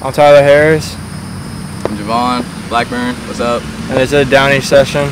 I'm Tyler Harris. I'm Javon Blackburn. What's up? And it's a Downey session.